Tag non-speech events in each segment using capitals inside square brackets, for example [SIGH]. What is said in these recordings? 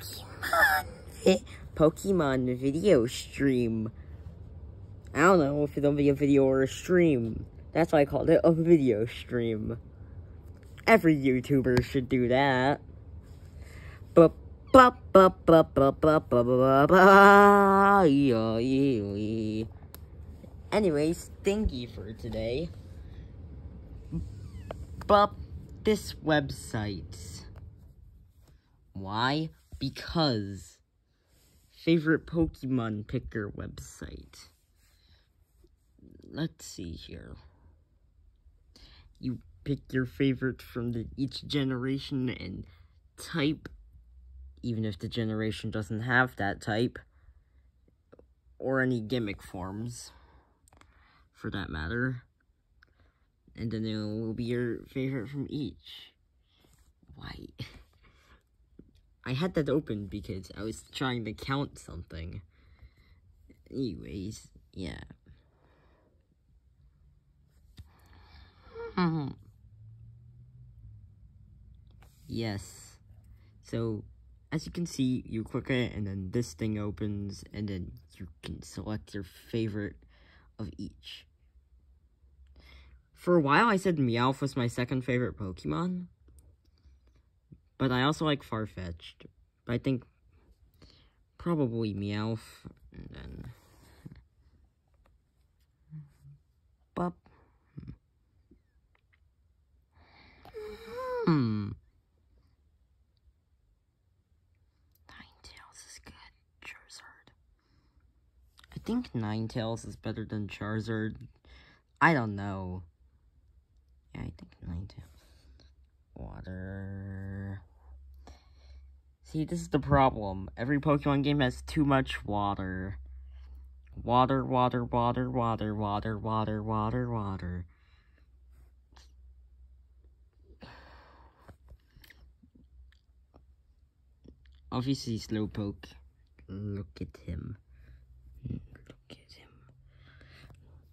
Pokemon. Pokemon video stream. I don't know if it'll be a video or a stream. That's why I called it a video stream. Every YouTuber should do that. But. Anyways, thank you for today. But this website. Why? Because favorite Pokemon picker website. Let's see here. You pick your favorite from the, each generation and type, even if the generation doesn't have that type, or any gimmick forms, for that matter. And then it will be your favorite from each. Why? [LAUGHS] I had that open because I was trying to count something. Anyways, yeah. Hmm. yes. So, as you can see, you click it, and then this thing opens, and then you can select your favorite of each. For a while, I said Meowth was my second favorite Pokemon. But I also like Farfetch'd. But I think probably Meowth, and then... Bup. Hmm. Ninetales is good. Charizard. I think Ninetales is better than Charizard. I don't know. Yeah, I think Ninetales. Water. See, this is the problem. Every Pokemon game has too much water. Water, water, water, water, water, water, water, water. Obviously, Slowpoke. Look at him. Look at him.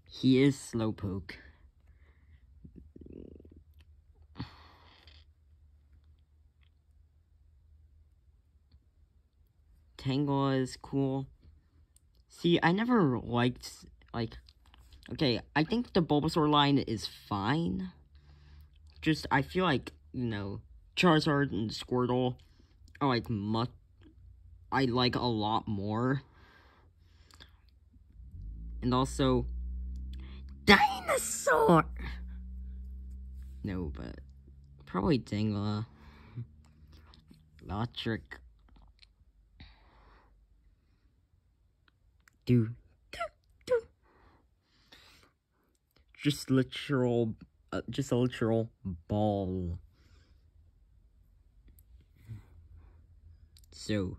He is Slowpoke. Tangela is cool. See, I never liked, like, okay, I think the Bulbasaur line is fine. Just, I feel like, you know, Charizard and Squirtle are, like, much, I like a lot more. And also, Dinosaur! No, but, probably Tangela. Electric. Do. Do do. Just literal uh, just a literal ball. So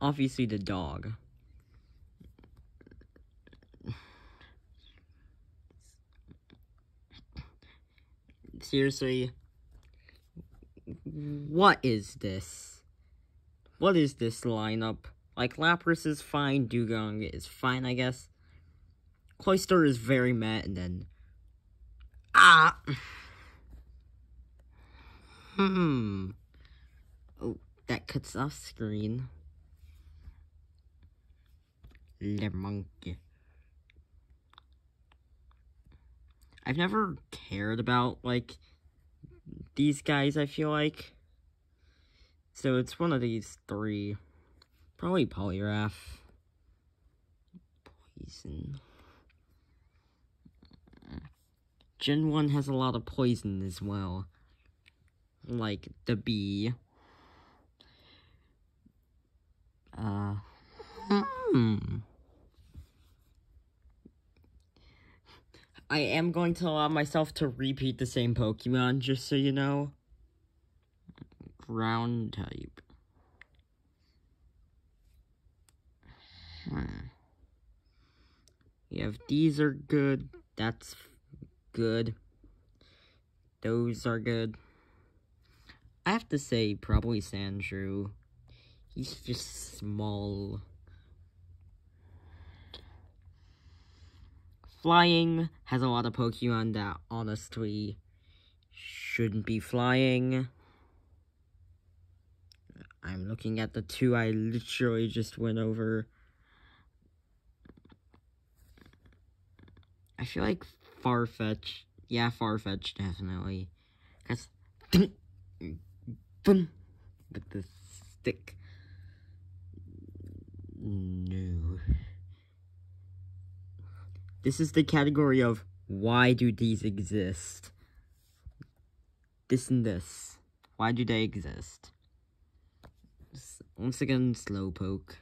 obviously the dog. Seriously what is this what is this lineup? Like, Lapras is fine, Dewgong is fine, I guess. Cloyster is very mad, and then... Ah! Hmm. Oh, that cuts off screen. Le monkey. I've never cared about, like, these guys, I feel like. So it's one of these three. Probably Poliwrath. Poison. Gen 1 has a lot of poison as well. Like the bee. Uh. Hmm. I am going to allow myself to repeat the same Pokemon, just so you know ground type. Hmm. You have these are good. That's good. Those are good. I have to say, probably Sandshrew. He's just small. Flying has a lot of Pokemon that honestly shouldn't be flying. I'm looking at the two I literally just went over. I feel like Farfetch. Yeah, Farfetch, definitely. Because, boom, with the stick. No. This is the category of why do these exist? This and this. Why do they exist? Once again, Slowpoke.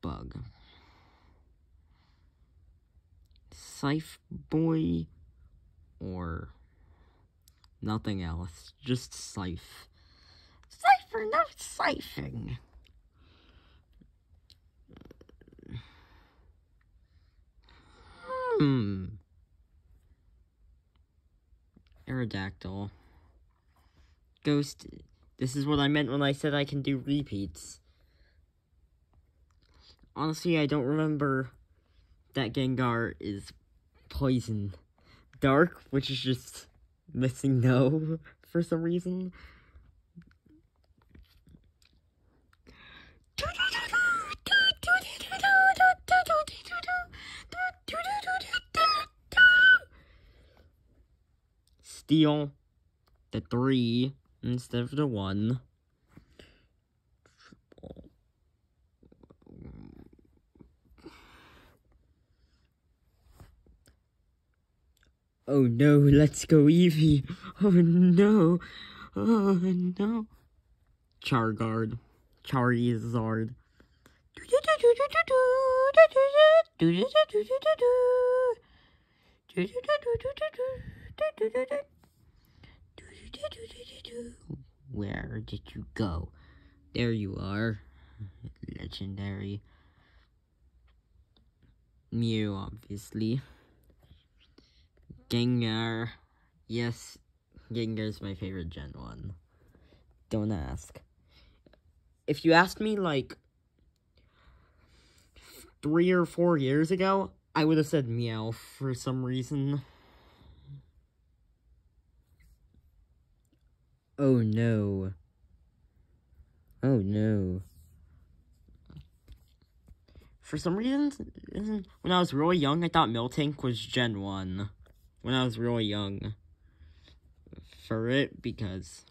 Bug. Scythe Boy. Or nothing else. Just Scythe. Cypher, not scything. Hmm. Aerodactyl. Ghost. This is what I meant when I said I can do repeats. Honestly, I don't remember that Gengar is poison. Dark, which is just MissingNo [LAUGHS] for some reason. Steal the three instead of the one. Oh no, let's go Eevee. Oh no. Oh no. Chargard. Charizard. Where did you go? There you are. Legendary. Mew, obviously. Gengar. Yes, Gengar is my favorite Gen 1. Don't ask. If you asked me, like, three or four years ago, I would have said Meow for some reason. Oh no. Oh no. For some reason, when I was really young, I thought Miltank was Gen 1 when I was really young for it because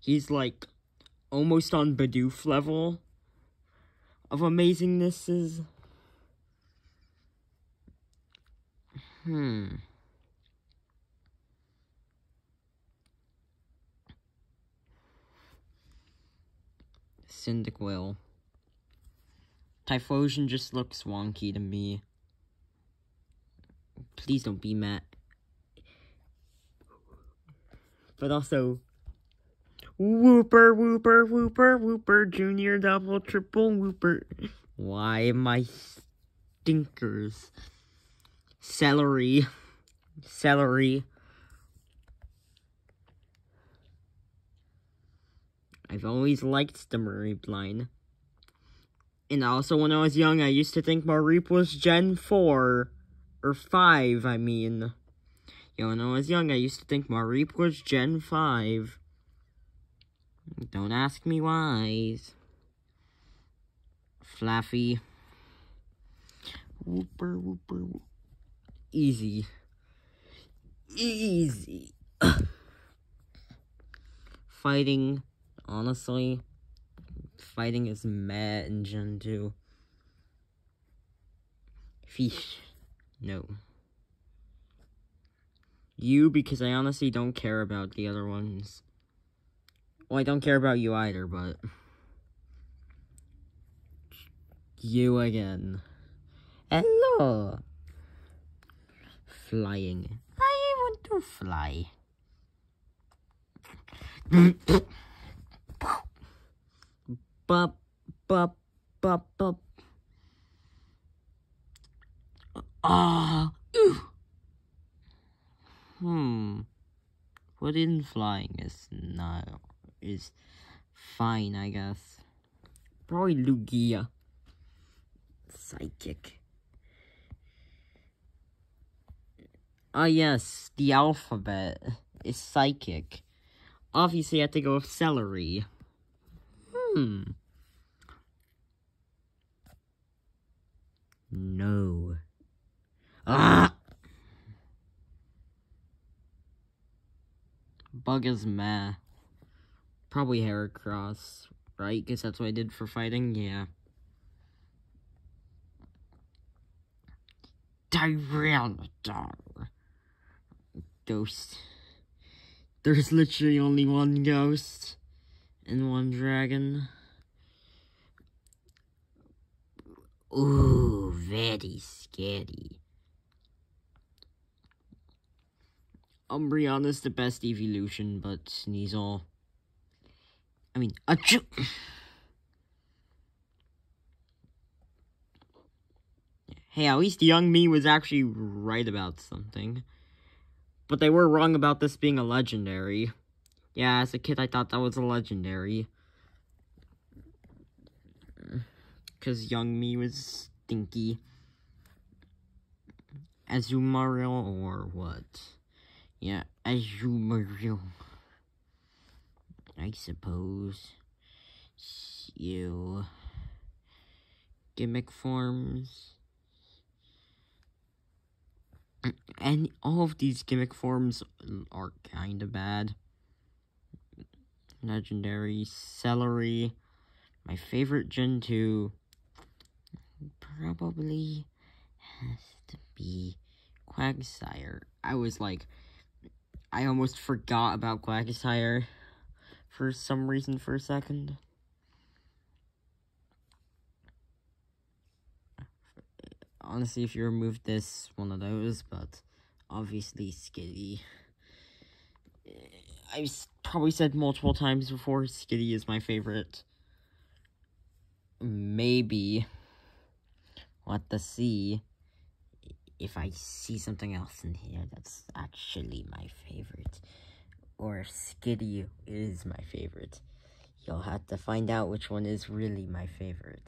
he's like almost on Bidoof level of amazingnesses. Hmm. Cyndaquil. Typhlosion just looks wonky to me. Please don't be mad but also Whooper, Whooper, Whooper, Whooper, Junior, Double, Triple, Whooper. Why I stinkers? Celery. Celery. I've always liked the Mareep line. And also, when I was young, I used to think Mareep was Gen 4. Or 5, I mean. Yeah, when I was young, I used to think Mareep was Gen 5. Don't ask me why. Fluffy. Whooper, whooper, whooper. Easy. Easy. [COUGHS] fighting, honestly, fighting is mad in Gen 2. Fish. No. You, because I honestly don't care about the other ones. Well, I don't care about you either, but... You again. Hello! Flying. I want to fly. [LAUGHS] Bup, bup, bup, bup. Ah! ooh. Hmm. What in flying is not is fine, I guess. Probably Lugia. Psychic. Ah yes, the alphabet is psychic. Obviously I have to go with celery. Hmm. No. Ah! Bug is meh. Probably Heracross, right? Guess that's what I did for fighting, yeah. Tyranitar. Ghost. There's literally only one ghost and one dragon. Ooh, very scary. Umbreon is the best evolution, but Sneasel. I mean, achoo! Hey, at least young me was actually right about something. But they were wrong about this being a legendary. Yeah, as a kid, I thought that was a legendary. Because young me was stinky. Azumarill or what? Yeah, Azumarill. I suppose. You. Gimmick forms. And all of these gimmick forms are kind of bad. Legendary Celery. My favorite Gen 2 probably has to be Quagsire. I was like, I almost forgot about Quagsire for some reason for a second. honestly, if you remove this, one of those, but obviously Skitty. I've probably said multiple times before, Skitty is my favorite. Maybe what the see if I see something else in here that's actually my favorite. Or Skitty is my favorite. You'll have to find out which one is really my favorite.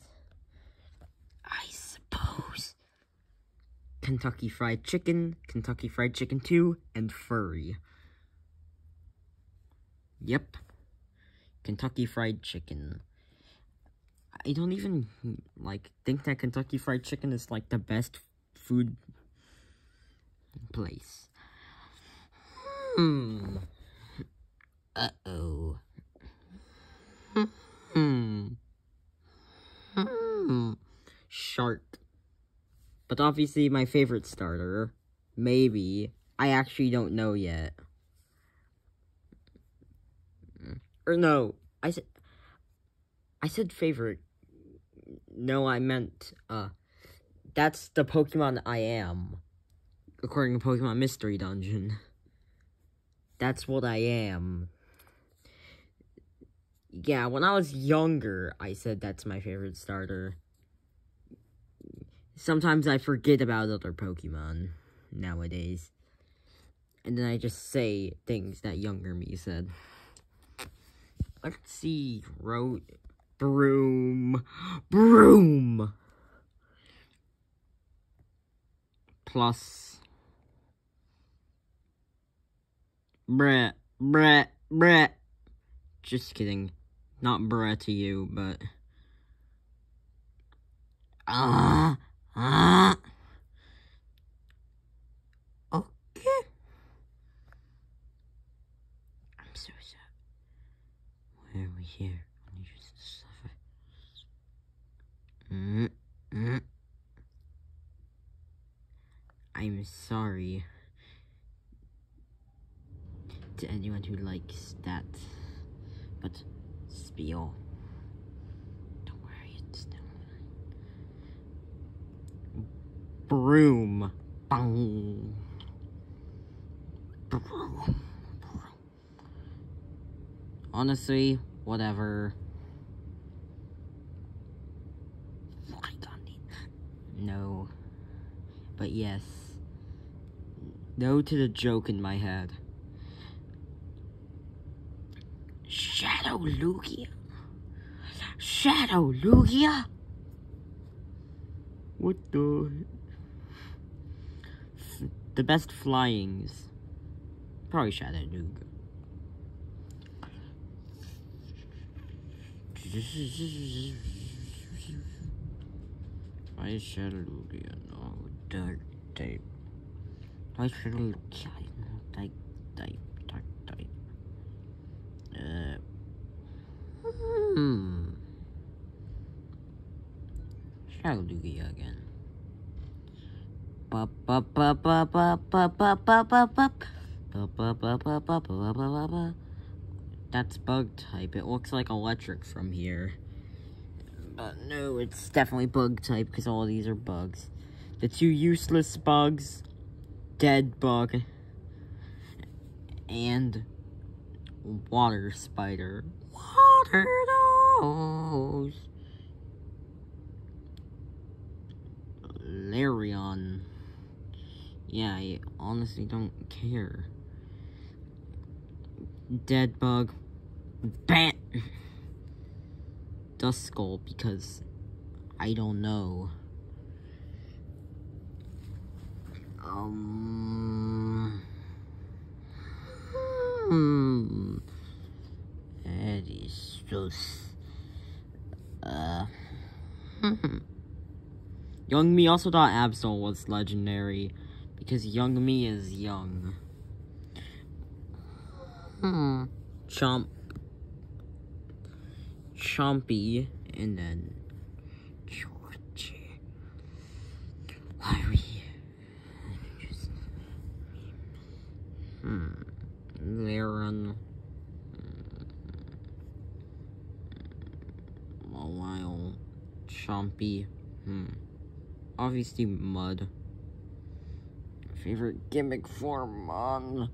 I suppose. Kentucky Fried Chicken, Kentucky Fried Chicken 2, and Furry. Yep. Kentucky Fried Chicken. I don't even, like, think that Kentucky Fried Chicken is, like, the best food place. Hmm. Uh-oh. Hmm. Hmm. Shark. But obviously my favorite starter, maybe, I actually don't know yet. Or no, I said, I said favorite. No, I meant, uh, that's the Pokemon I am. According to Pokemon Mystery Dungeon. That's what I am. Yeah, when I was younger, I said that's my favorite starter. Sometimes I forget about other Pokemon nowadays. And then I just say things that younger me said. Let's see. Wrote. Broom. Broom! Plus. Brett. Brett. Brett. Just kidding. Not Brett to you, but. Ah. Uh, Ah. Okay. I'm so sad. We here? I need to suffer. Mm -mm. I'm sorry to anyone who likes that, but spiel. Don't worry, it's still mine. Broom. Bang. Broom. Honestly, whatever. No. But yes. No to the joke in my head. Shadow Lugia? Shadow Lugia? What the... The best flyings. Probably Chattanooga. I said Lugia, no, dark type. I said Lugia, type, type, dark type. Uh, hmm. Shadow Lugia again. Ba ba ba ba ba ba ba. Ba ba ba ba ba ba ba ba ba. That's bug type. It looks like electric from here. But no, it's definitely bug type because all these are bugs. The two useless bugs, dead bug, and water spider. Water nose. Larion. Yeah, I honestly don't care. Dead bug. Bat. Duskull because I don't know. Um. Hmm. That is just. Uh. [LAUGHS] young Me also thought Absol was legendary because Young Me is young. Hmm. Chomp. Chompy. And then. George. Just. Hmm. Laren. While. Chompy. Hmm. Obviously, mud. Favorite gimmick form on.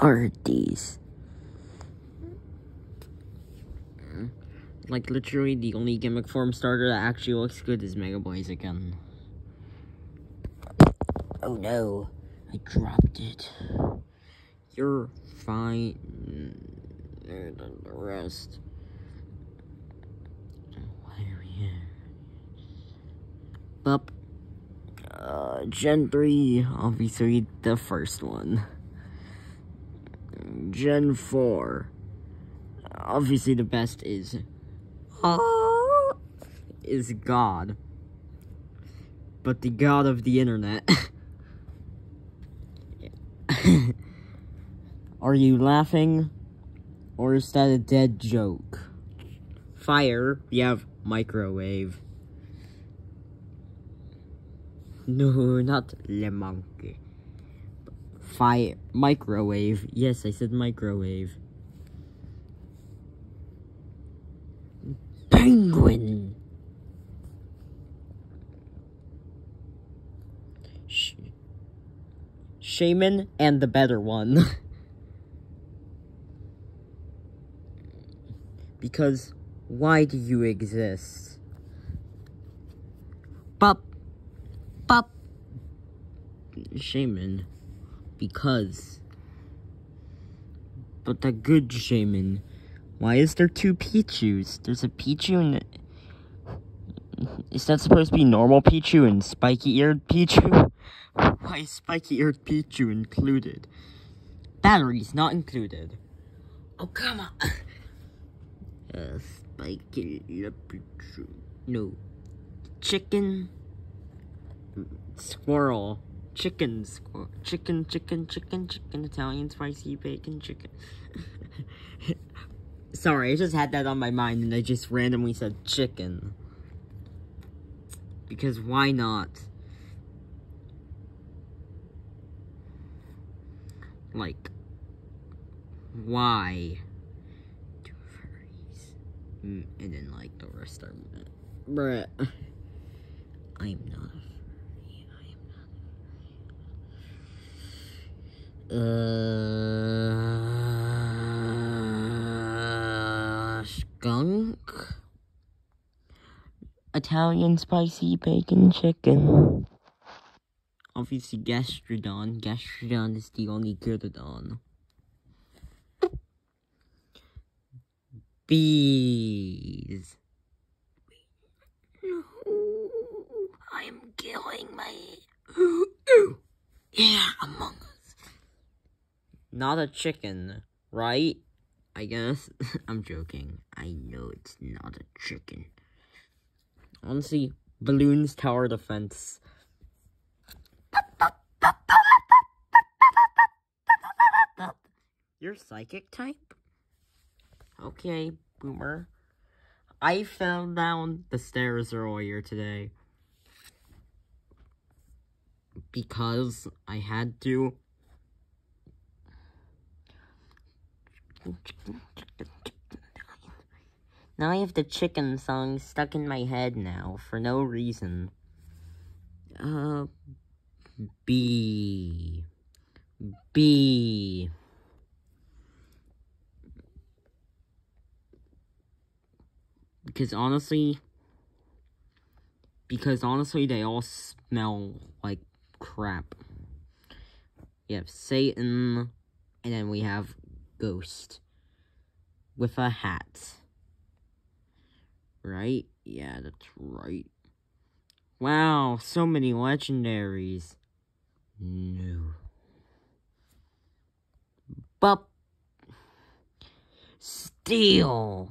Are these? Like, literally, the only gimmick form starter that actually looks good is Mega Blaziken. Oh no, I dropped it. You're fine than the rest. Why are we here? Bup. Uh, Gen 3, obviously the first one. Gen 4. Obviously the best is... Uh, [GASPS] is God. But the God of the Internet. [LAUGHS] Are you laughing? Or is that a dead joke? Fire, we have microwave. [LAUGHS] No, not le monkey. Fire, microwave. Yes, I said microwave. Penguin. Sh Shaman and the better one. [LAUGHS] because why do you exist? Bop, bop. Shaman, because. But the good shaman. Why is there two Pichus? There's a Pichu and. Is that supposed to be normal Pichu and spiky-eared Pichu? [LAUGHS] Why is spiky-eared Pichu included? Batteries not included. Oh, come on. [LAUGHS] uh, spiky Pichu. No. Chicken. Squirrel. Chicken. Chicken, chicken, chicken, chicken. Italian spicy bacon chicken. [LAUGHS] Sorry, I just had that on my mind and I just randomly said chicken. Because why not? Like, why? Furries. Mm, and then, like, the rest are. Bruh. [LAUGHS] I'm not a furry. I am not a furry. Uh. Skunk? Italian spicy bacon chicken. Obviously, Gastrodon. Gastrodon is the only Gyrodon. Bees. No. I am killing me. yeah, Among Us. Not a chicken, right? I guess. [LAUGHS] I'm joking. I know it's not a chicken. Honestly, balloons tower defense. You're psychic type? Okay, boomer. I fell down the stairs earlier today. Because I had to. Now I have the chicken song stuck in my head now for no reason. Uh, B. B. Because honestly, because honestly, they all smell like crap. We have Satan, and then we have Ghost with a hat. Right? Yeah, that's right. Wow, so many legendaries. No. Bup. Steel.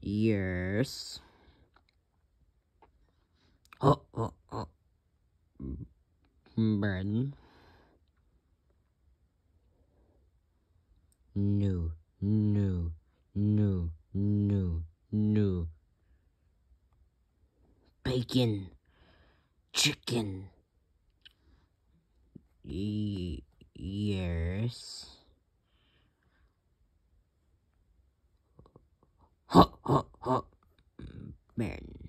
Yes. Oh, oh, oh. Burn. No, no, no, no, no. Bacon. Chicken. Y yes. Huh, huh, huh. Man.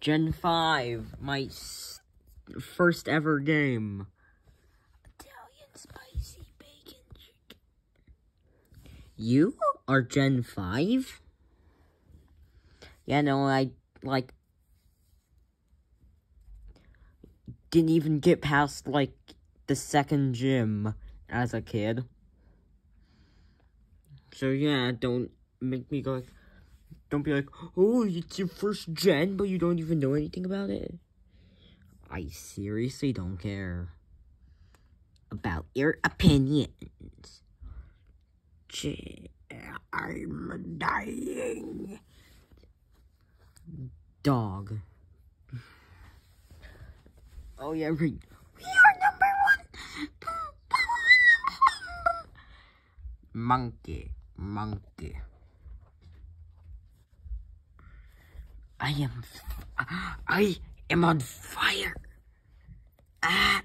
Gen 5, my first ever game. Italian spicy bacon chicken. You are Gen 5? Yeah, no, I, like, didn't even get past, like, the second gym as a kid. So yeah, don't make me go like, don't be like, oh, it's your first gen, but you don't even know anything about it. I seriously don't care about your opinions. I'm dying. Dog. Oh yeah, we, we are number one. Monkey monkey. I am, I am on fire. Ah.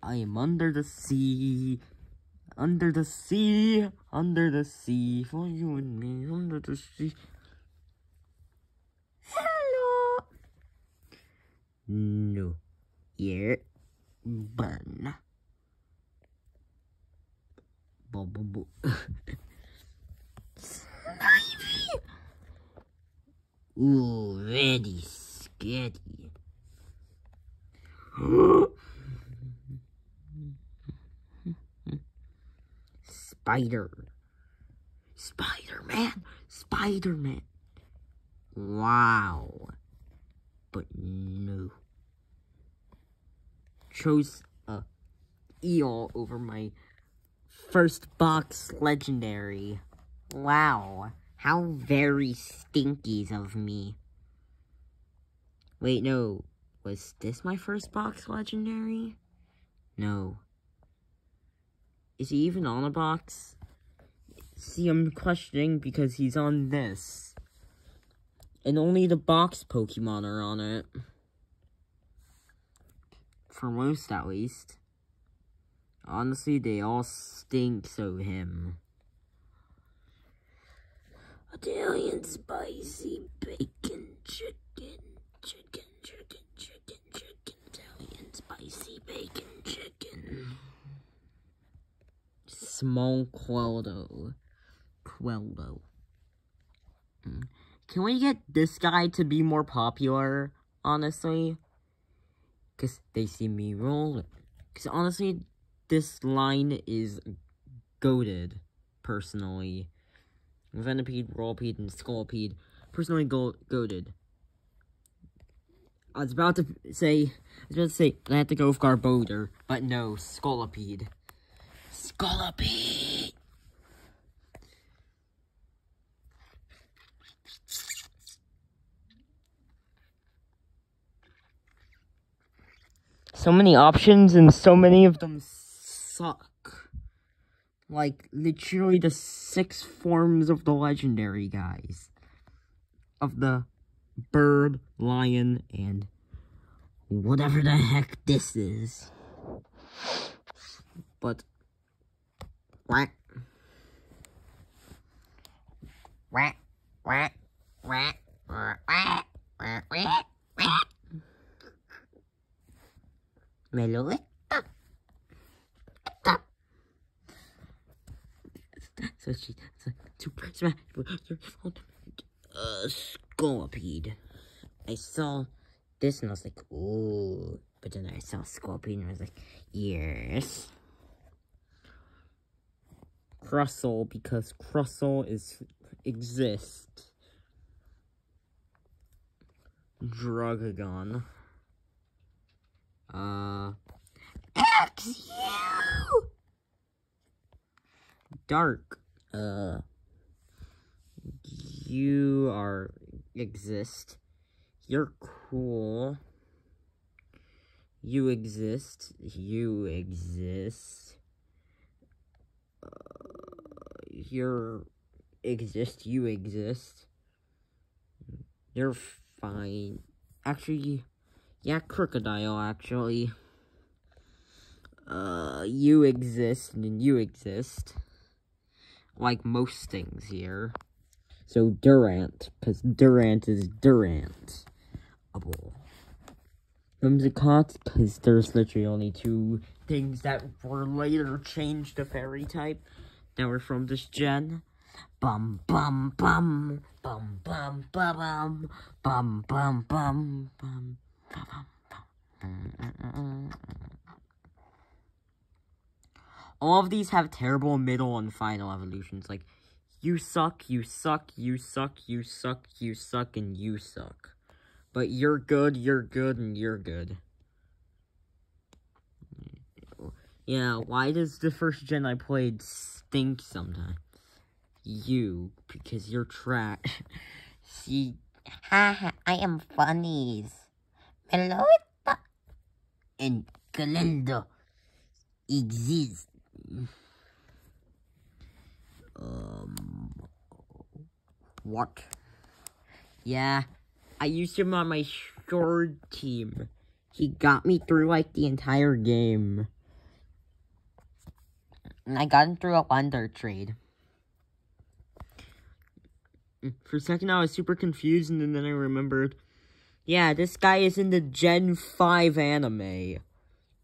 I am under the sea, under the sea, under the sea, for you and me, under the sea. Hello. No. Yeah. Burn. Bo bo bo. Snivy! [LAUGHS] Ooh, very scary. [GASPS] [LAUGHS] Spider. Spider-Man. Spider-Man. Wow. But no. Chose a eel over my first box legendary. Wow, how very stinkies of me. Wait, no. Was this my first box legendary? No. Is he even on a box? See, I'm questioning because he's on this. And only the box Pokemon are on it. For most, at least. Honestly, they all stink so him. Italian spicy bacon chicken, chicken, chicken, chicken, chicken, Italian spicy bacon chicken. Small Queldo. Queldo. Hmm. Can we get this guy to be more popular, honestly? Because they see me roll. Because honestly, this line is goaded, personally. Venipede, Whirlipede, and Scolipede. Personally go goaded. I was about to say, I was about to say, I had to go with Garbodor, but no, Scolipede. Scolipede! So many options, and so many of them suck. Like, literally the six forms of the legendary guys. Of the bird, lion, and whatever the heck this is. But, quack. Quack, quack, quack, quack, quack, quack, quack. Melody? So she, so, to smash uh, Scorpede. I saw this and I was like, ooh. But then I saw Scorpion and I was like, yes. Crustle, because Crustle is, exists. Druddigon. Uh, X you! Dark. Uh, you are exist. You're cool. You exist. You exist. Uh, you're exist. You exist. You're fine. Actually, yeah, crocodile. Actually, uh, you exist and you exist. Like most things here. So Durant, because Durant is Durant. Whimsicott, because there's literally only two things that were later changed to fairy type that were from this gen. Bum bum bum bum bum bum bum bum bum bum bum. All of these have terrible middle and final evolutions, like you suck, you suck, you suck, you suck, you suck, and you suck. But you're good, you're good, and you're good. Yeah, why does the first gen I played stink sometimes? You, because you're trash. [LAUGHS] See, haha, I am funnies. Meloetta and Galindo exist. Um, what? Yeah, I used him on my short team. He got me through, like, the entire game. And I got him through a Wonder Trade. For a second, I was super confused, and then I remembered, yeah, this guy is in the Gen 5 anime.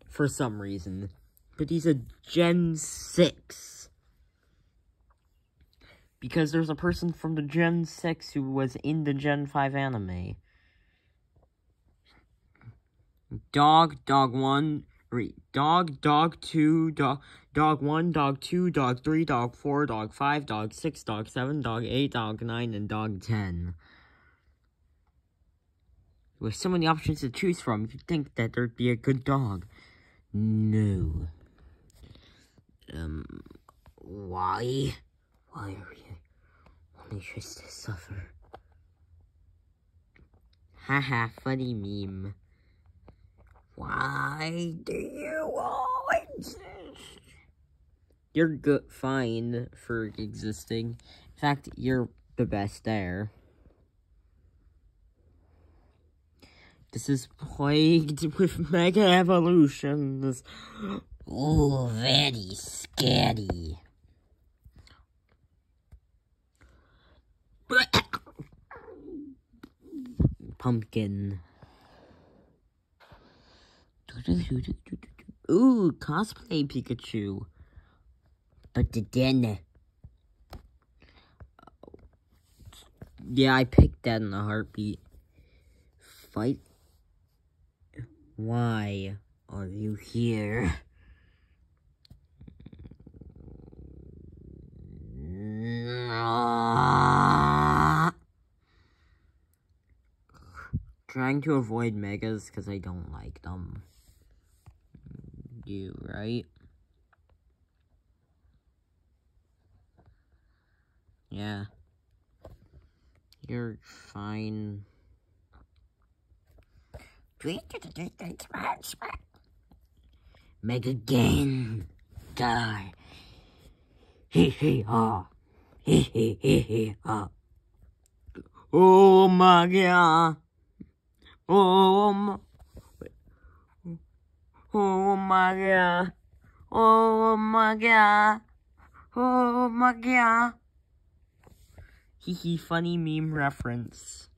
For some reason. But he's a Gen 6 because there's a person from the Gen 6 who was in the Gen 5 anime. Dog, dog 1, wait, dog, dog 2, dog, dog 1, dog 2, dog 3, dog 4, dog 5, dog 6, dog 7, dog 8, dog 9, and dog 10. With so many options to choose from, you'd think that there'd be a good dog. No. Um, why? Why are you? only just to suffer. Haha, funny meme. Why do you exist? You're good, fine for existing. In fact, you're the best there. This is plagued [LAUGHS] with mega evolutions. Oh, very scary. [COUGHS] Pumpkin. Ooh, cosplay Pikachu. But then... Yeah, I picked that in the heartbeat. Fight. Why are you here? Trying to avoid megas because I don't like them. You, right? Yeah. You're fine. Mega Gang die. Hee hee ha. Hee hee hee hee ha. Oh my god. Oh my. Oh my god. Oh my god. Oh my god. Hee hee funny meme reference.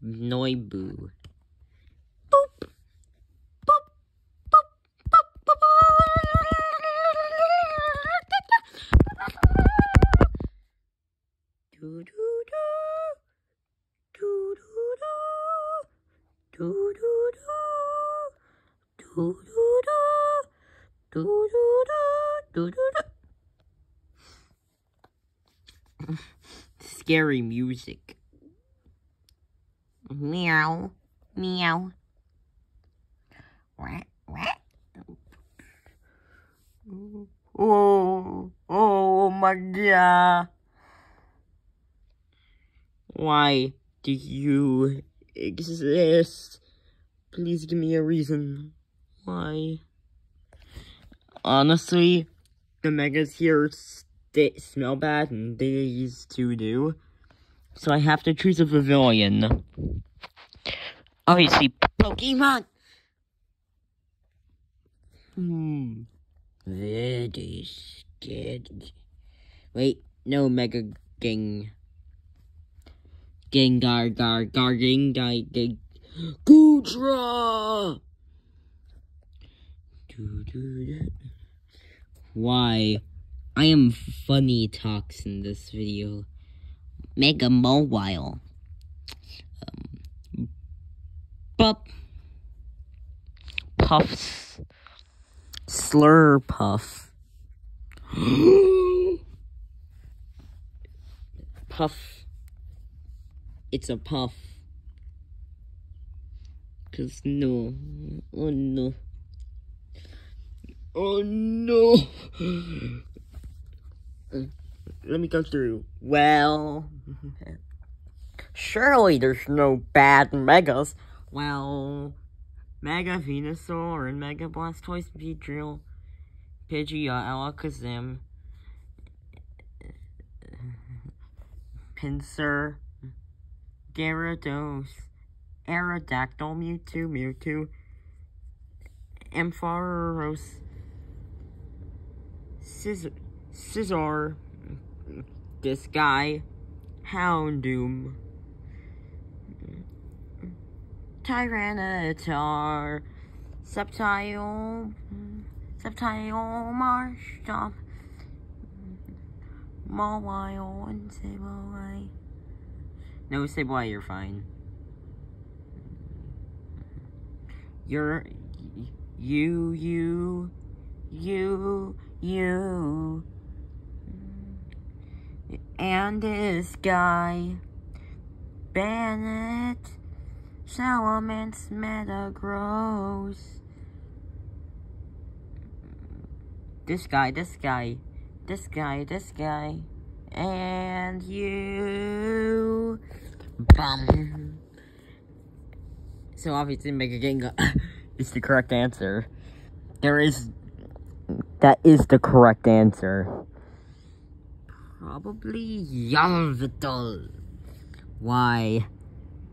Noibu. Boop. Boop. Boop. Boop. Boop. Do do do. Do do do. Do do do. Do do do. Do do do. Do do do. Scary music. Meow. Meow. What? What? Oh, oh my god. Why do you exist? Please give me a reason. Why? Honestly, the megas here st smell bad and these two do. So I have to choose a pavilion. Obviously, Pokemon! Hmm. Very scared. Wait, no, Mega Gang. Gengar, Gar, Gar, Gengar, Gang. Goodra! Why? I am funny talks in this video. Mega Mobile. Um. Puffs. Slurpuff. [GASPS] puff. It's a puff. Cause no. Oh no. Oh no. Let me go through. Well, surely there's no bad megas. Well, Mega Venusaur and Mega Blastoise Beedrill, Pidgeot, Alakazam, Pinsir, Gyarados, Aerodactyl, Mewtwo, Mewtwo, Ampharos, Scizor, Scizor, this guy, Houndoom, Tyranitar, Sceptile, Sceptile, Marshtomp, Mawile, and Sableye. No, Sableye, you're fine. You're, you, you, you, you, and this guy, Banette, Salamence, Metagross, this guy, this guy, this guy, this guy, and you, bum. So obviously Mega Gengar [LAUGHS] is the correct answer. There is, that is the correct answer. Probably Yalvital. Why?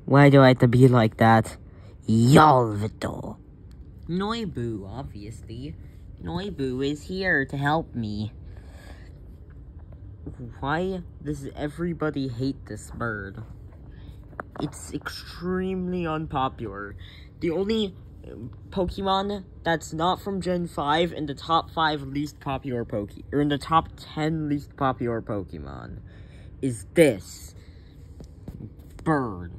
Why do I have to be like that? Yalvital. Noibu, obviously. Noibu is here to help me. Why does everybody hate this bird? It's extremely unpopular. The only Pokemon that's not from Gen 5 in the top 5 least popular Poke or in the top 10 least popular Pokemon is this bird.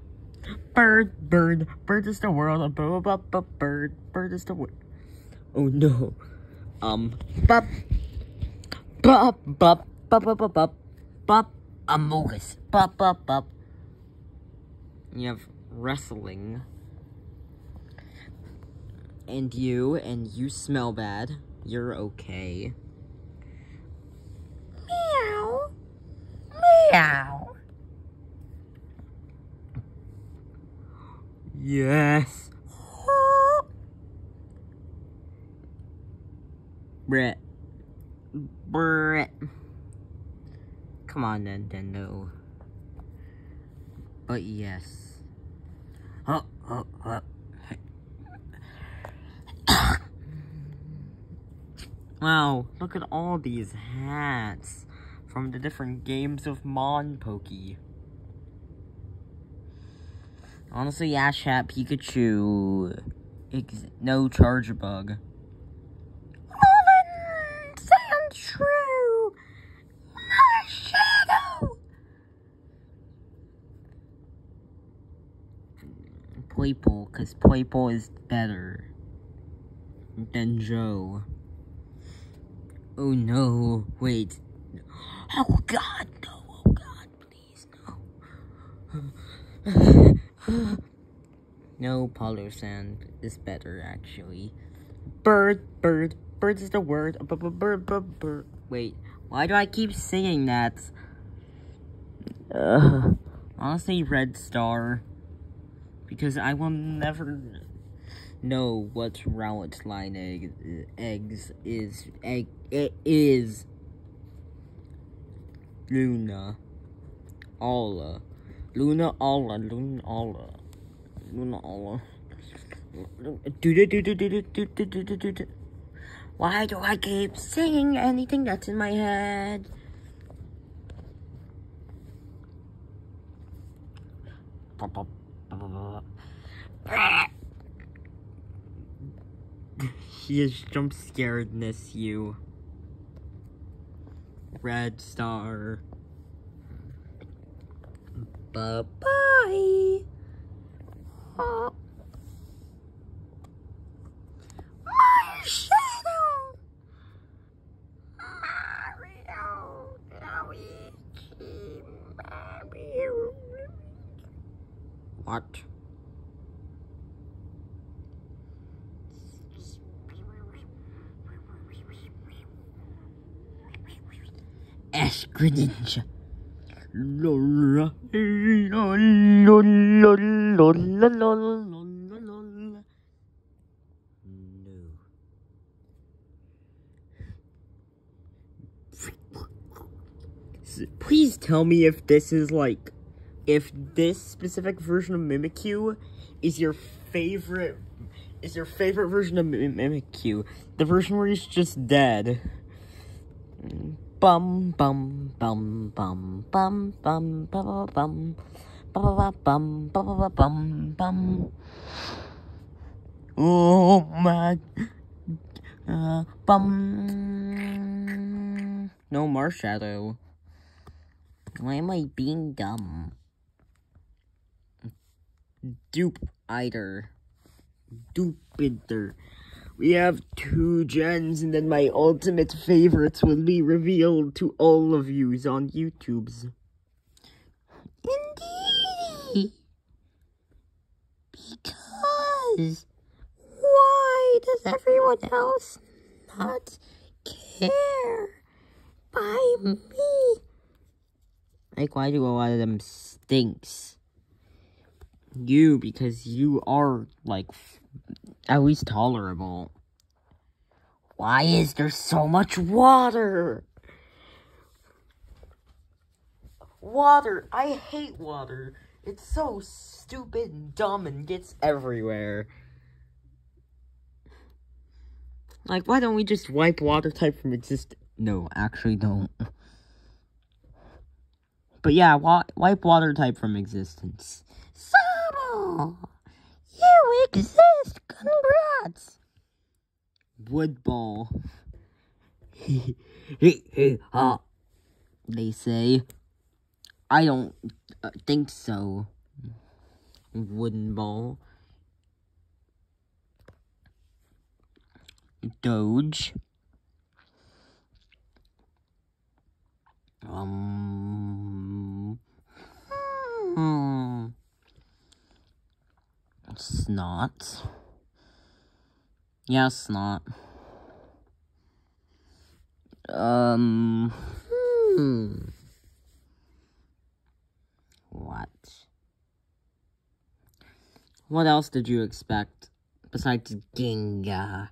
Bird, bird, bird is the world, bu bu bu bird, bird is the world. Oh no. Um, bup, bup, bup, bup, bup, bup, bup, bup, Amogus, bup, bup, bup. You have wrestling. And you, and you smell bad. You're okay. Meow. Meow. Yes. Brett. Brett. Come on, Nintendo. But yes. Oh, oh, oh. Wow, look at all these hats from the different games of Mon Pokey. Honestly, Ash Hat Pikachu. Ex no Charjabug. Nolan, sounds true. My shadow. Poiple, because Poiple is better than Joe. Oh no, wait. Oh God, no! Oh God, please no. no, Palossand is better actually. Bird, bird, bird is the word. B -b bird, bird, bird. Wait, why do I keep singing that? Uh, honestly, Red Star. Because I will never know what Rowlet line egg, eggs is. Egg, it is Luna. Alla. Luna Alla. Luna Alla. Luna Alla. Why do I keep singing anything that's in my head? She is jump scaredness you. Red star. Bye bye. Oh. My shadow. Mario. Luigi. Mario. What? Lola. No. Please tell me if this is like, if this specific version of Mimikyu is your favorite, is your favorite version of Mim- Mimikyu, the version where he's just dead. Bum bum bum bum bum bum bum bum bum bum bum bum bum. Oh my, uh, bum. No Marshadow. Why am I being dumb? Dupe either. Dewpider. We have two gens, and then my ultimate favorites will be revealed to all of yous on YouTube's. Indeed. Because why does everyone else not care by me? Like, why do a lot of them stinks? You, because you are, like, at least tolerable. Why is there so much water? Water! I hate water! It's so stupid and dumb and gets everywhere. Like, why don't we just wipe water type from exist? No, actually don't. But yeah, wa- wipe water type from existence. Sabo! You exist! Congrats! Wood ball. [LAUGHS] they say. I don't uh, think so. Wooden ball. Doge. Um. Not. Yes, not. Um. Hmm. What? What else did you expect besides Ginga?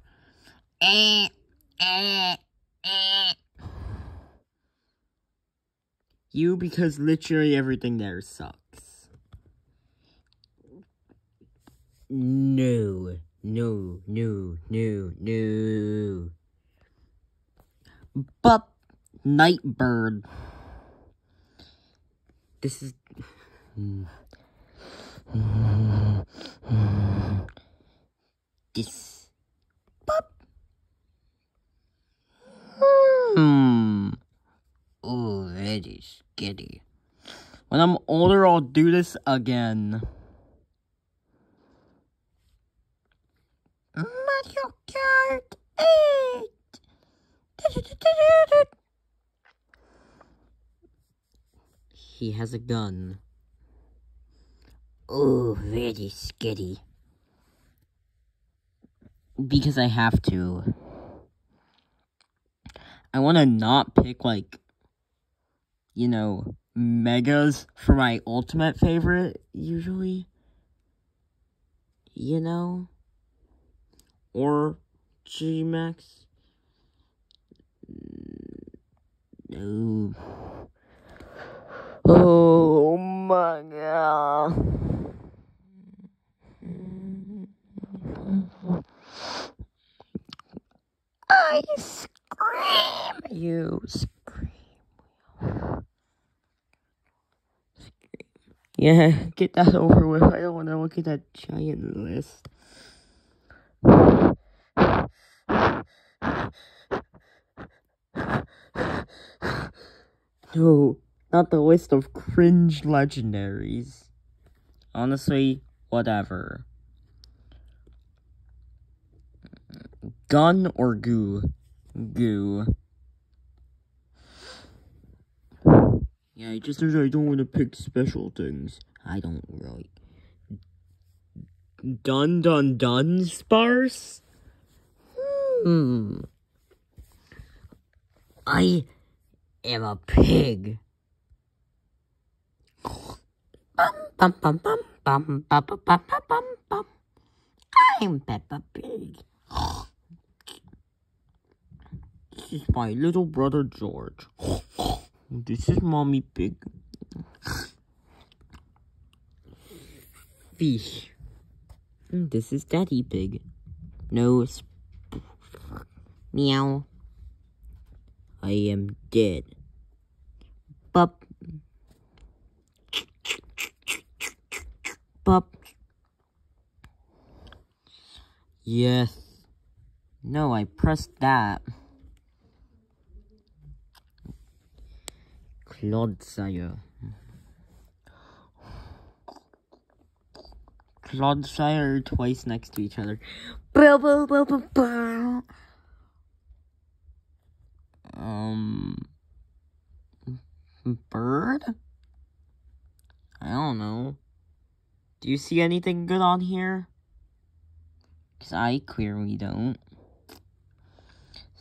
Eh, eh, eh. You, because literally everything there sucks. No, no, no, no, no. But Nightbird. This is. This. But. Hmm. Oh, that is scary. When I'm older, I'll do this again. Mario Kart 8. He has a gun. Oh, very scary. Because I have to. I want to not pick, like, you know, megas for my ultimate favorite, usually. You know? Or G Max. No. Oh my god. I scream. You scream. Yeah, get that over with. I don't want to look at that giant list. No, not the list of cringe legendaries. Honestly, whatever. Gun or goo? Goo. Yeah, it just says I don't want to pick special things. I don't really. Dun dun dun sparse? Hmm. I am a pig. Bum, bum, bum, bum, bum, bum, bum, bum, bum. I'm Peppa Pig. This is my little brother George. This is mommy pig. Fish. This is daddy pig. No. Sp- Meow. I am dead. Bup. Bup. Yes. No, I pressed that. Clodsire. Clodsire twice next to each other. Um. Bird? I don't know. Do you see anything good on here? Because I clearly don't.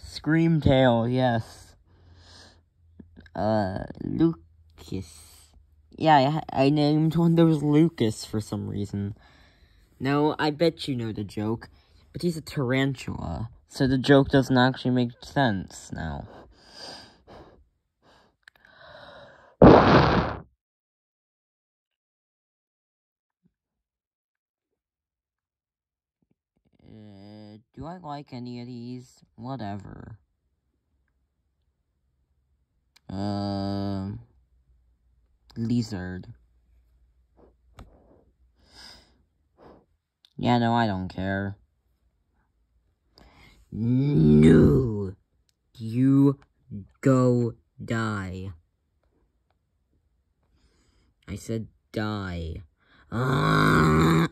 Screamtail, yes. Uh, Lucas. Yeah, I, I named one that was Lucas for some reason. No, I bet you know the joke, but he's a tarantula, so the joke doesn't actually make sense now. Uh, do I like any of these? Whatever. Um, lizard. Yeah, no, I don't care. No, you go die. I said die. Ah.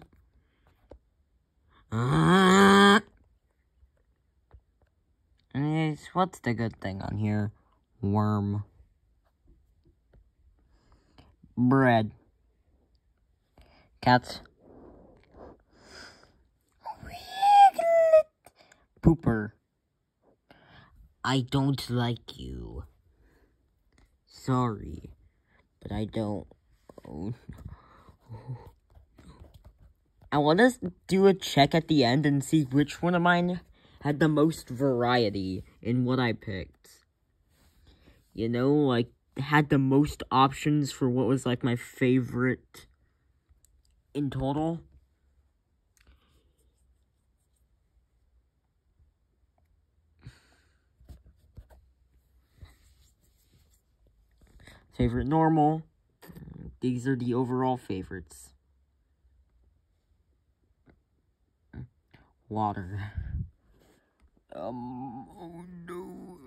Ah. Anyways, what's the good thing on here? Worm. Bread. Cats. Pooper. I don't like you. Sorry, but I don't. Oh, no. I want to do a check at the end and see which one of mine had the most variety in what I picked. You know, like, had the most options for what was, like, my favorite in total. Favorite normal. These are the overall favorites. Water. Um, oh no.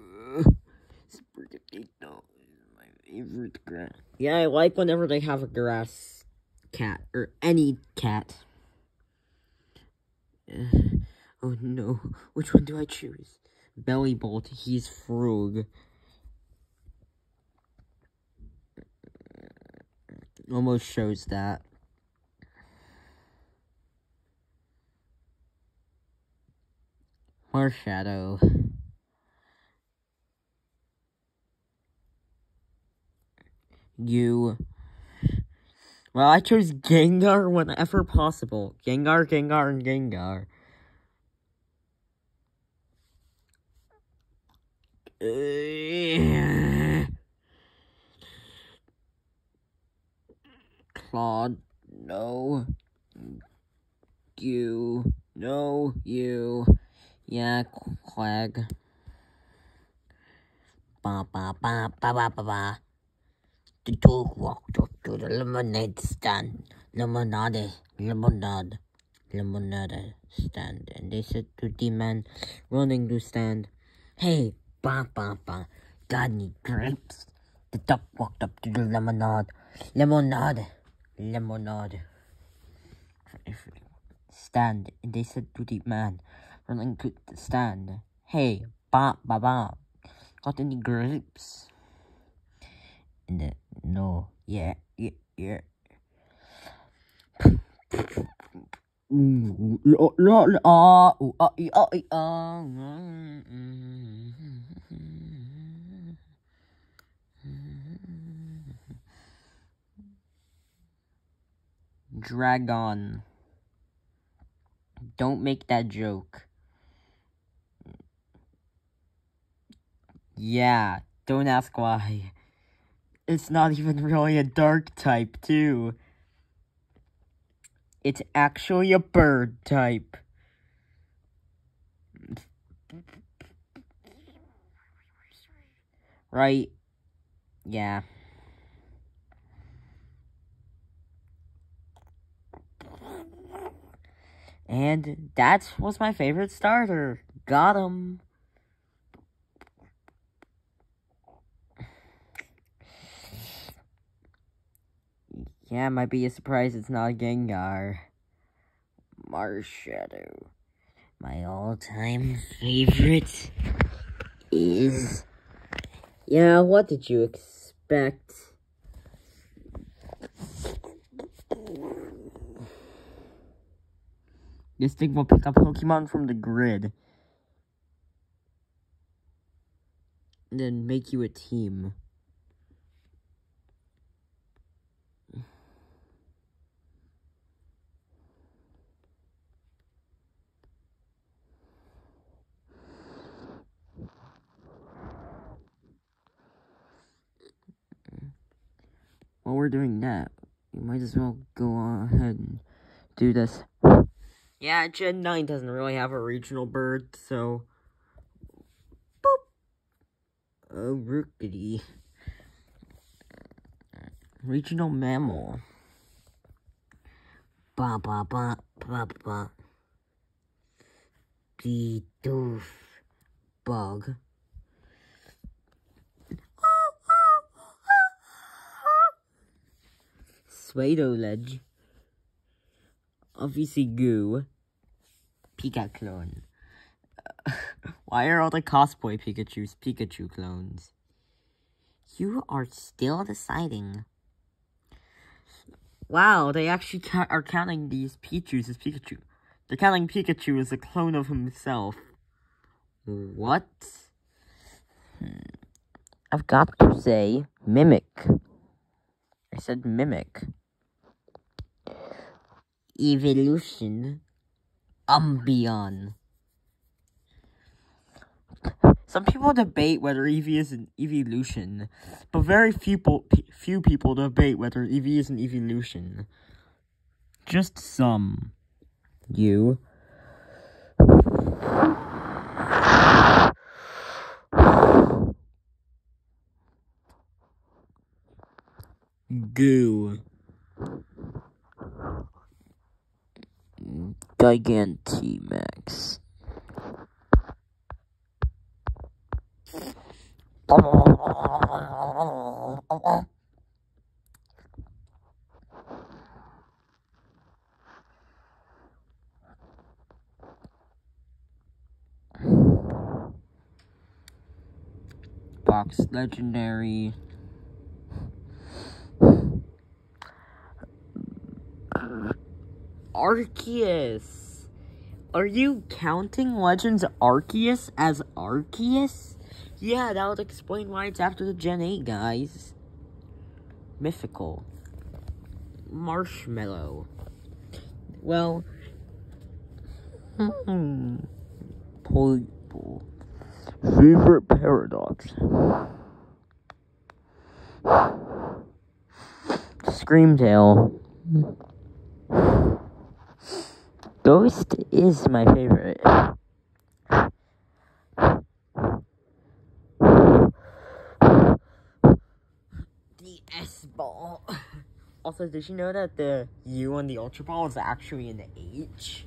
Sprigatito is my favorite grass. Yeah, I like whenever they have a grass cat, or any cat. Uh, oh no, which one do I choose? Bellibolt, he's Frog. Almost shows that. More shadow. You. Well, I chose Gengar whenever possible. Gengar, Gengar, and Gengar. Uh, Claude, no. You, no, you. Yeah, Quag. Ba ba ba ba ba ba ba. The dog walked up to the lemonade stand. Lemonade, lemonade, lemonade stand. And they said to the man running the stand, Hey, ba ba ba, got any grapes? The dog walked up to the lemonade. Lemonade, lemonade. Stand. And they said to the man running to the stand, Hey, ba ba ba, got any grapes? And the, no, yeah, yeah, yeah. Ooh, la la la ah, ooh, ah, ee, ah, ee, ah. Dragon. Don't make that joke. Yeah, don't ask why. It's not even really a dark type, too. It's actually a bird type. Right? Yeah. And that was my favorite starter. Got him. Yeah, might be a surprise it's not Gengar. Marshadow. My all-time favorite is... Yeah, what did you expect? This thing will pick up Pokemon from the grid. And then make you a team. While we're doing that, we might as well go on ahead and do this. Yeah, Gen 9 doesn't really have a regional bird, so... Boop! A Rookidee. Regional mammal. Ba ba ba ba ba ba. The doof bug. Swadoledge. Obviously, Goo. Pika clone. [LAUGHS] Why are all the cosplay Pikachu's Pikachu clones? You are still deciding. Wow, they actually ca are counting these Pichus as Pikachu. They're counting Pikachu as a clone of himself. What? Hmm. I've got to say mimic. I said mimic. Evolution. Umbreon. Some people debate whether Eevee is an evolution, but very few, few people debate whether Eevee is an evolution. Just some. You. Goo. Gigantamax. Box Legendary. Arceus. Are you counting Legends Arceus as Arceus? Yeah, that would explain why it's after the Gen 8, guys. Mythical. Marshmallow. Well, hmm. People. Favorite paradox. Screamtail. Ghost is my favorite. The S ball. Also, did you know that the U on the Ultra Ball is actually an H?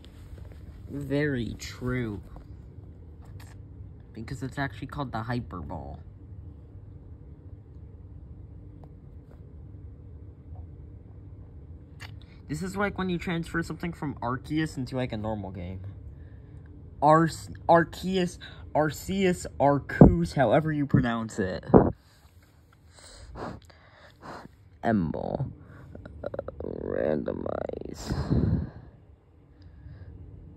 Very true. Because it's actually called the Hyper Ball. This is like when you transfer something from Arceus into like a normal game. Ar Arceus, Arceus, Arceus, however you pronounce it. Emble. Uh, randomize.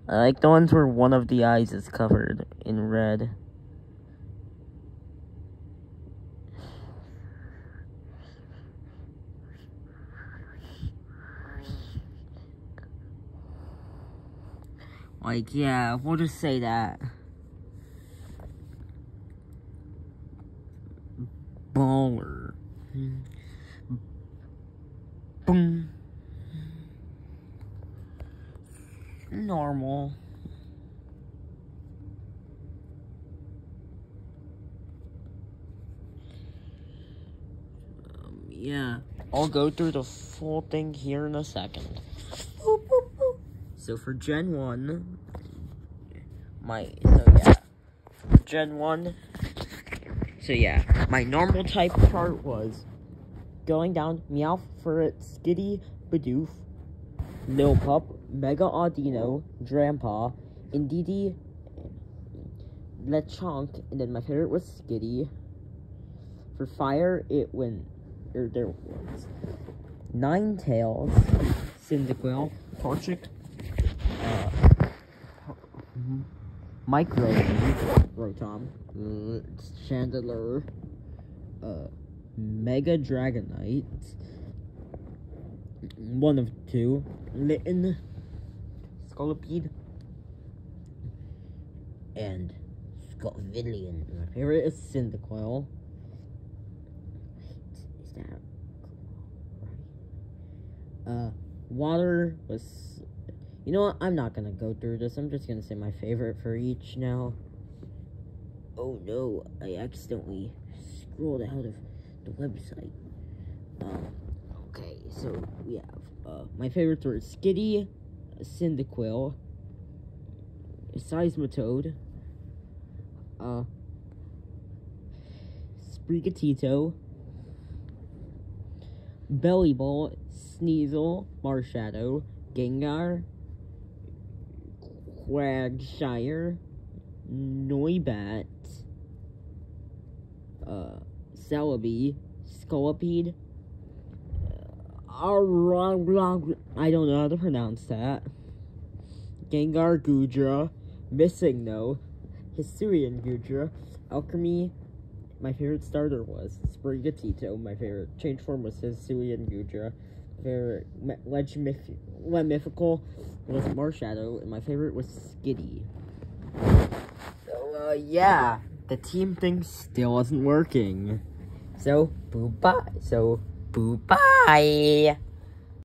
I like the ones where one of the eyes is covered in red. Like, yeah, we'll just say that. Baller. Boom. Normal. Um, yeah, I'll go through the full thing here in a second. So for Gen 1, my, so yeah, Gen 1, so yeah, my normal type chart was going down Meowth, Furret, Skitty, Bidoof, Lillipup, Mega Audino, Drampa, Indeedee, Lechonk, and then my favorite was Skitty. For fire, it went, or there was Ninetales, Cyndaquil, Torchic, Micro, Rotom, Chandelure, uh, Mega Dragonite, one of two, Litten, Scolipede, and Scovillain. My favorite is Cyndaquil. Is that right? Uh, water was. You know what? I'm not gonna go through this. I'm just gonna say my favorite for each now. Oh no, I accidentally scrolled out of the website. Um, okay, so we have uh, my favorites were Skitty, Cyndaquil, Seismitoad, uh, Sprigatito, Bellibolt, Sneasel, Marshadow, Gengar, Quagsire, Noibat, uh, Celebi, Scolipede, I don't know how to pronounce that. Gengar Goodra, Missing No, Hisuian Goodra. Alchemy, my favorite starter was Sprigatito. My favorite change form was Hisuian Goodra. Favorite Ledge Myth- Mythical was Marshadow, and my favorite was Skitty. So, uh, yeah, the team thing still wasn't working. So, boo bye. So, boo bye.